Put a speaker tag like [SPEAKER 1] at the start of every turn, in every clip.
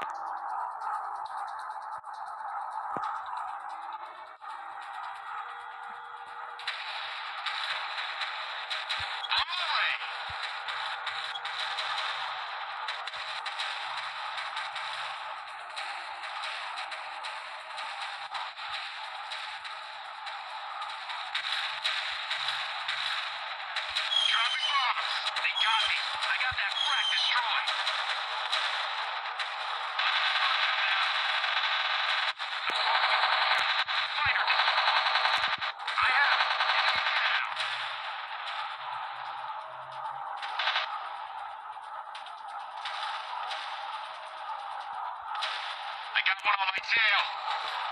[SPEAKER 1] They got me. 逆からの1へよ。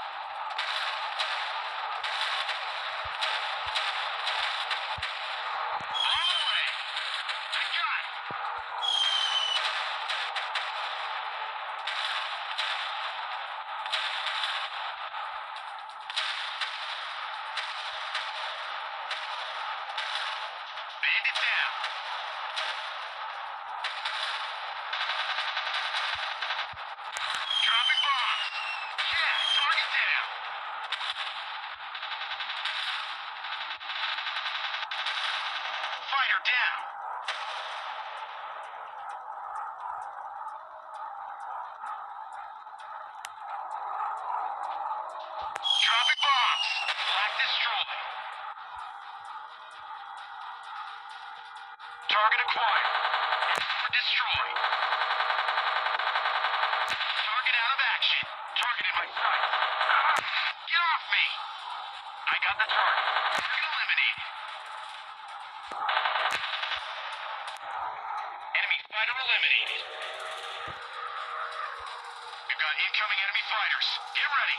[SPEAKER 1] Now down. Dropping bombs. Black destroyed. Target acquired. incoming enemy fighters. Get ready.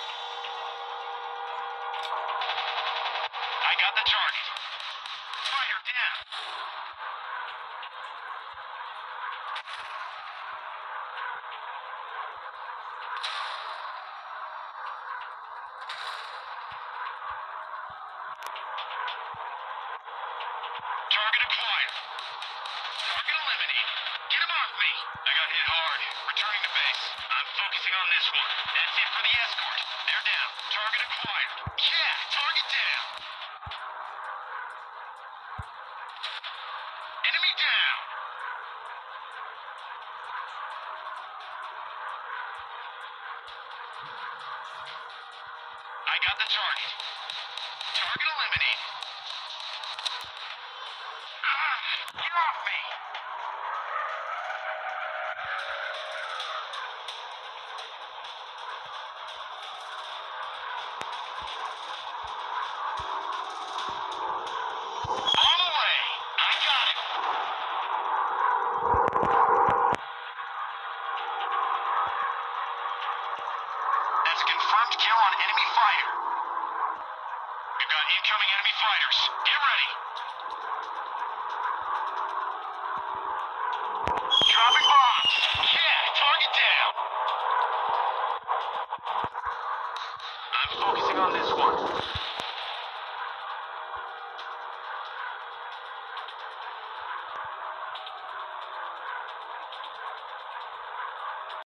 [SPEAKER 1] out the joint. Confirmed kill on enemy fire. We've got incoming enemy fighters. Get ready.